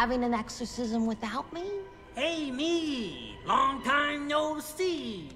having an exorcism without me? Hey, me! Long time no see!